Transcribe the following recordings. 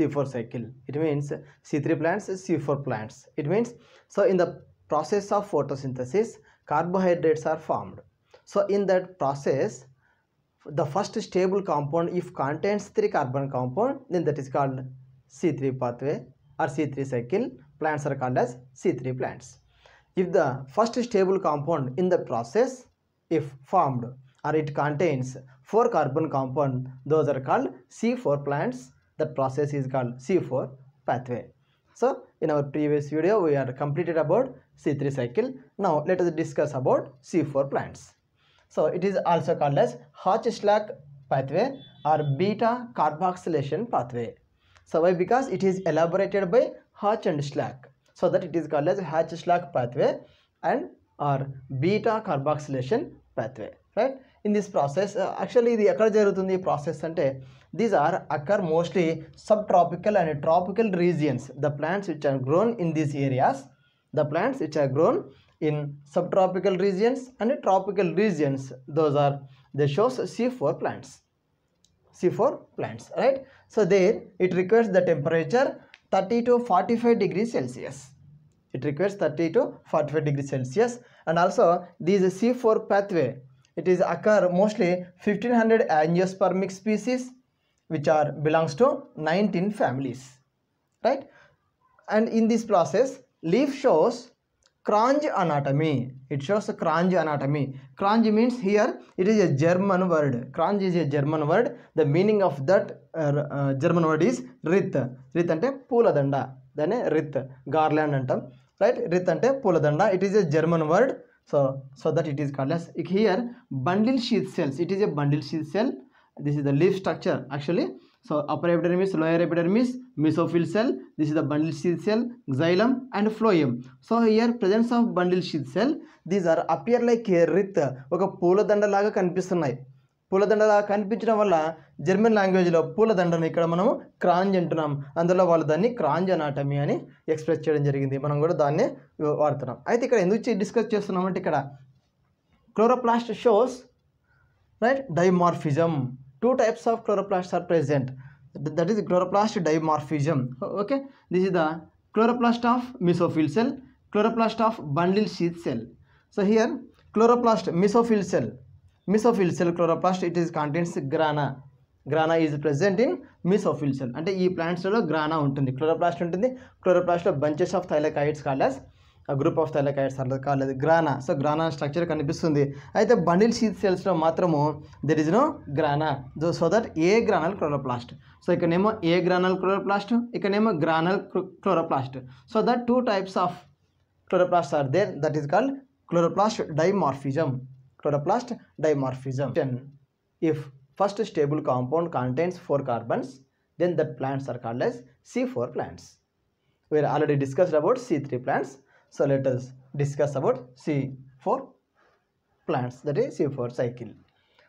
C4 cycle. It means C3 plants, C4 plants. It means so in the process of photosynthesis, carbohydrates are formed. So in that process, the first stable compound if contains three carbon compound, then that is called C3 pathway or C3 cycle. Plants are called as C3 plants. If the first stable compound in the process, if formed or it contains four carbon compound, those are called C4 plants the process is called C4 pathway. So in our previous video we are completed about C3 cycle. Now let us discuss about C4 plants. So it is also called as Hatch-Slack pathway or beta carboxylation pathway. So why? Because it is elaborated by Hatch and Slack, So that it is called as Hatch-Slack pathway and or beta carboxylation pathway. Right? In this process, uh, actually the occur జరుగుతుంది process అంటే these are occur mostly subtropical and tropical regions. The plants which are grown in these areas, the plants which are grown in subtropical regions and tropical regions, those are, they shows C4 plants. C4 plants, right? So there it requires the temperature 30 to 45 degrees Celsius. It requires 30 to 45 degrees Celsius and also these C4 pathway. It is occur mostly 1500 angiospermic species which are belongs to 19 families right and in this process leaf shows Kranz anatomy. It shows Kranz anatomy. Kranz means here it is a German word. Kranz is a German word. The meaning of that uh, uh, German word is Rith. Rith ante Pooladanda. Then Rith. Garland antam. Right? Rith ante It is a German word. So, so that it is called as here bundle sheath cells. It is a bundle sheath cell. This is the leaf structure actually so upper epidermis lower epidermis mesophyll cell this is the bundle sheath cell xylem and phloem so here presence of bundle sheath cell these are appear like a wreath ఒక పూలదండ లాగా కనిపిస్తున్నాయి పూలదండ లాగా కనిపించడం వల్ల German లాంగ్వేజ్లో పూలదండను ఇక్కడ మనము క్రాంజ్ అంటున్నాం అందులో వాళ్ళు దాన్ని క్రాంజ్ అనాటమీ అని ఎక్స్ప్రెస్ చేయడం జరిగింది మనం కూడా దాన్ని వాడుతున్నాం అయితే ఇక్కడ ఎందుకు డిస్కస్ చేస్తున్నామంటే ఇక్కడ chloroplast shows right dimorphism two types of chloroplast are present that is chloroplast dimorphism okay this is the chloroplast of mesophyll cell chloroplast of bundle sheath cell so here chloroplast mesophyll cell mesophyll cell chloroplast it is contents grana grana is present in mesophyll cell అంటే ఈ ప్లాంట్స్లో grana ఉంటుంది. Chloroplast ఉంటుంది. క్లోరోప్లాస్ట్లో bunches of thylakoids call group of thylakoids అలా కాలేదు. గ్రానా so గ్రానా structure కనిపిస్తుంది. అయితే bundle sheath సెల్స్లో మాత్రము there is no grana so that agranal chloroplast so ఇక్కడనేమో ఏ గ్రానల్ క్లోరోప్లాస్ట్ ఇక్కడనేమో granal chloroplast so that two types of chloroplast are there that is called chloroplast dimorphism chloroplast dimorphism if first stable compound contents four carbons then that plants are called as C four plants we are already discussed about C three plants so let us discuss about c4 plants that is c4 cycle.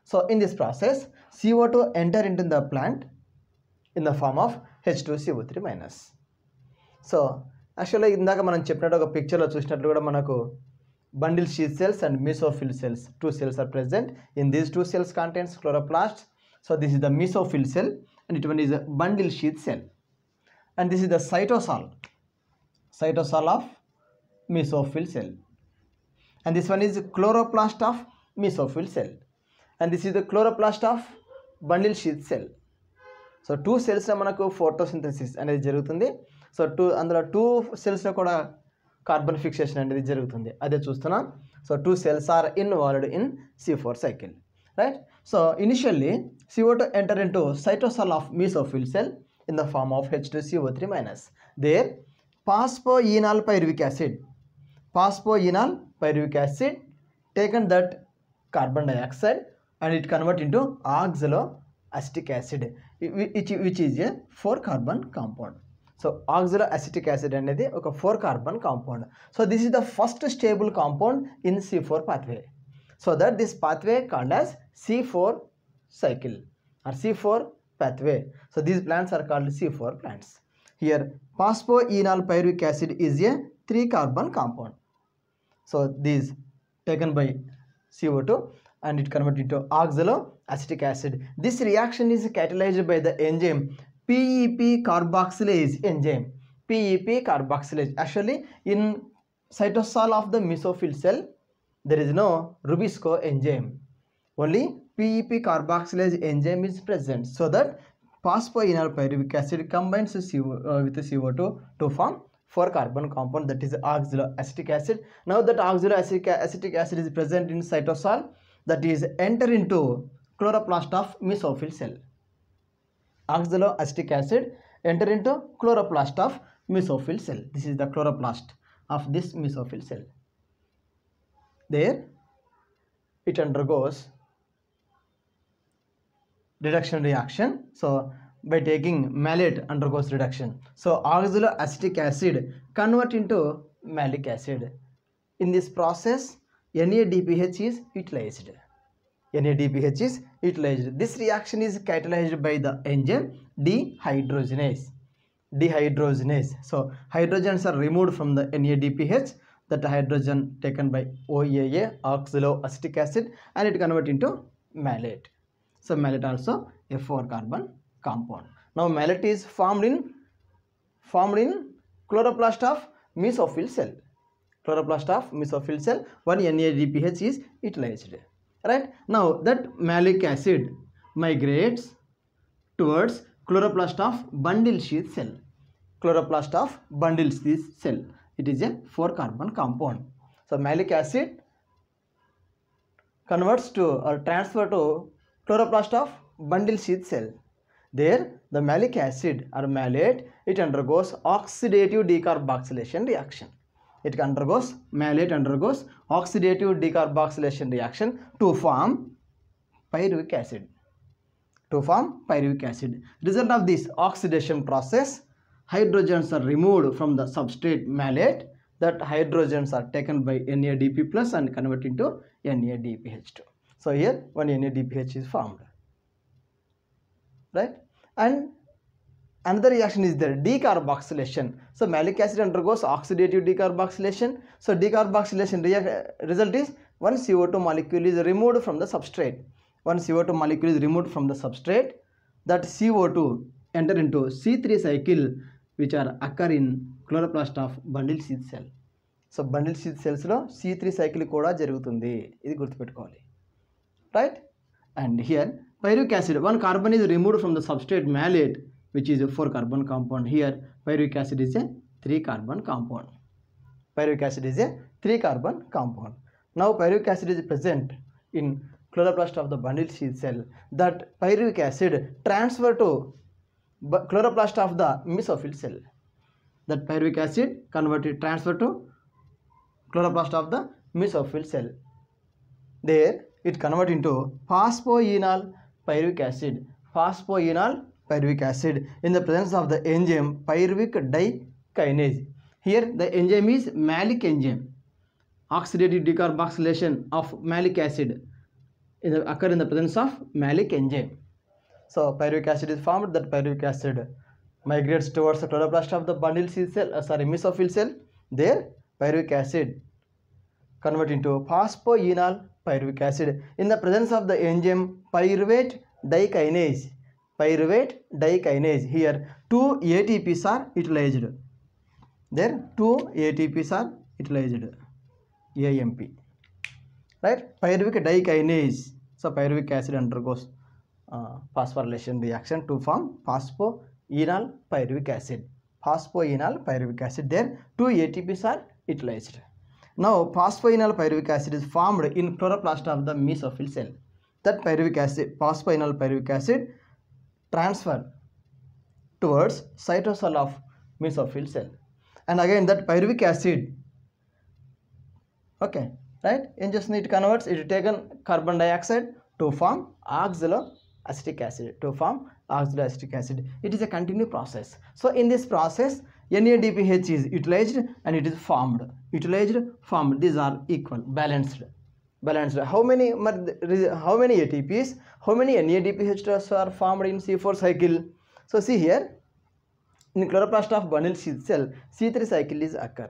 So in this process co2 enter into the plant in the form of h2co3 minus. So యాక్చువల్గా ఇందాక మనం చెప్పినట్టు ఒక పిక్చర్లో చూసినట్లు కూడా మనకు bundle sheath cells and mesophyll cells two cells are present in these two cells contents chloroplast so this is the mesophyll cell and it one is bundle sheath cell and this is the cytosol cytosol of mesophyll cell and this one is chloroplast of mesophyll cell. And this is the chloroplast of bundle sheath cell. So two సెల్స్లో మనకు photosynthesis అనేది జరుగుతుంది. So two అందులో two సెల్స్లో కూడా carbon fixation అనేది జరుగుతుంది. అదే చూస్తున్నాం. So two cells are involved in C four cycle right so initially CO two enter into cytosol of mesophyll cell in the form of H two CO three minus there phosphoenol pyruvic acid phosphoenol pyruvic acid taken that carbon dioxide and it convert into oxaloacetic acid whi- which, which is a 4 carbon compound so ఆక్సిలోఅసిటిక్ acid అనేది ఒక four carbon compound so this is the first stable compound in C four pathway so that this pathway called as C four cycle or C4 pathway. So these plants are called C4 plants. Here phosphoenol pyruvic acid is a 3 carbon compound. So these taken by CO2 and it converted into oxaloacetic acid. This reaction is catalyzed by the enzyme PEP carboxylase enzyme. PEP carboxylase. Actually, in cytosol of the mesophyll cell, there is no Rubisco enzyme. Only PEP carboxylase enzyme is present. So that phosphoenol pyruvic acid combines uh, with CO2 to form 4 carbon compound that is oxaloacetic acid. Now that oxaloacetic acetic acid is present in cytosol that is enter into chloroplast of mesophyll cell. Oxaloacetic acid enter into chloroplast of mesophyll cell. This is the chloroplast of this mesophyll cell. There it undergoes reduction reaction. So by taking malate undergoes reduction. So oxaloacetic acid convert into malic acid. In this process, NADPH is utilized. NADPH is utilized. This reaction is catalyzed by the enzyme dehydrogenase. Dehydrogenase. So hydrogens are removed from the NADPH. That hydrogen taken by OAA, oxaloacetic acid, and it convert into malate. So malate also a 4 carbon compound. Now malate is formed in formed in chloroplast of mesophyll cell. Chloroplast of mesophyll cell. One NADPH is utilized. Right now that malic acid migrates towards chloroplast of bundle sheath cell. Chloroplast of bundle sheath cell. It is a 4 carbon compound. So malic acid converts to or transfer to chloroplast of bundle sheath cell. There, the malic acid or malate, it undergoes oxidative decarboxylation reaction. It undergoes, malate undergoes oxidative decarboxylation reaction to form pyruvic acid. To form pyruvic acid. Result of this oxidation process, hydrogens are removed from the substrate malate. That hydrogens are taken by NADP plus and converted into NADPH2. So here one NADPH is formed. Right? And another reaction is there decarboxylation. So malic acid undergoes oxidative decarboxylation. So decarboxylation react, result is one CO2 molecule is removed from the substrate. One CO2 molecule is removed from the substrate. That CO2 enter into C3 cycle which are occur in chloroplast of bundle sheath cell so bundle sheath సెల్స్లో C three cycle కూడా జరుగుతుంది ఇది గుర్తుపెట్టుకోవాలి right and here pyruvic acid one carbon is removed from the substrate malate which is a 4 carbon compound here. Pyruvic acid is a 3 carbon compound. Pyruvic acid is a 3 carbon compound. Now pyruvic acid is present in chloroplast of the bundle sheath cell. That pyruvic acid transfer to chloroplast of the mesophyll cell. That pyruvic acid converted transfer to chloroplast of the mesophyll cell. There it convert into phosphoenol pyruvic acid phosphoenol pyruvic acid in the presence of the enzyme pyruvic dikinase. Here the enzyme is malic enzyme. Oxidative decarboxylation of malic acid. in the, occur in the presence of malic enzyme. So pyruvic acid is formed that pyruvic acid migrates towards the chloroplast of the bundle cell uh, sorry mesophyll cell. There pyruvic acid convert into phosphoenol pyruvic acid. In the presence of the enzyme pyruvate dikinase. Pyruvate dikinase. Here two ATPs are utilized. There two ATPs are utilized. AMP right? Pyruvic dikinase. So pyruvic acid undergoes uh, phosphorylation reaction to form phosphoenol pyruvic acid. Phosphoenol pyruvic acid. There two ATPs are utilized now phosphoenol pyruvic acid is formed in chloroplast of the mesophyll cell. That pyruvic acid phosphoenol pyruvic acid transfer towards cytosol of mesophyll cell. And again that pyruvic acid okay right? In just it converts it taken carbon dioxide to form oxaloacetic acid to form oxaloacetic acid. It is a continuous process. So in this process NADPH is utilized and it is formed. Utilized formed these are equal balanced. Balanced. How many how many ATPs how many NADPHs are formed in C4 cycle? So see here. In chloroplast of bundle cell C3 cycle is occur.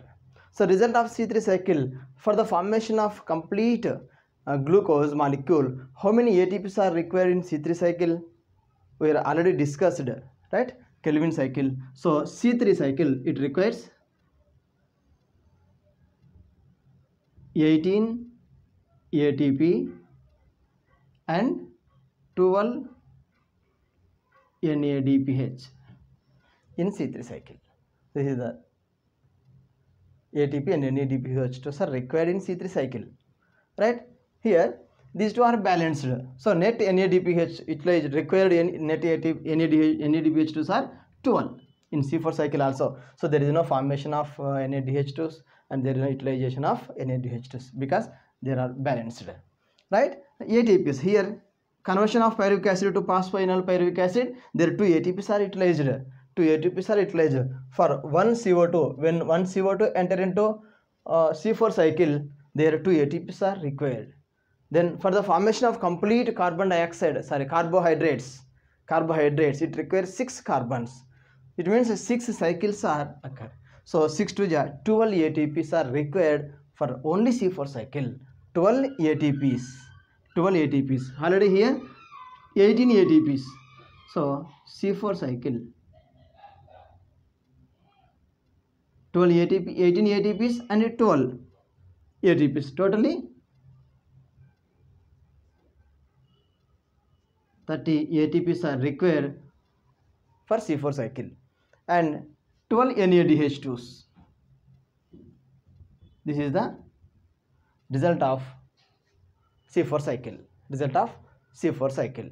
So result of C3 cycle for the formation of complete uh, glucose molecule how many ATPs are required in C3 cycle? We are already discussed right Calvin cycle. So C3 cycle it requires 18 ATP and 12 NADPH in C3 cycle. This is the ATP and NADPH are required in C3 cycle. Right? Here these two are balanced. So net NADPH utilized required net NADPH2s are 12 in C4 cycle also. So there is no formation of uh, NADH2s and there is no utilization of NADH2s because they are balanced. Right? ATPs here conversion of pyruvic acid to phosphoenol pyruvic acid there two ATPs are utilized. Two ATPs are utilized for one CO2 when one CO2 enter into uh, C4 cycle there two ATPs are required then for the formation of complete carbon dioxide, sorry, carbohydrates, carbohydrates, it requires six carbons. It means six cycles are occur. So 6 to 12 ATPs are required for only C4 cycle. 12 ATPs. 12 ATPs. Already here 18 ATPs. So C4 cycle. 12 ATP, 18 ATPs and 12 ATPs. Totally 30 ATPs are required for C4 cycle and 12 NADH2s. This is the result of C4 cycle. Result of C4 cycle.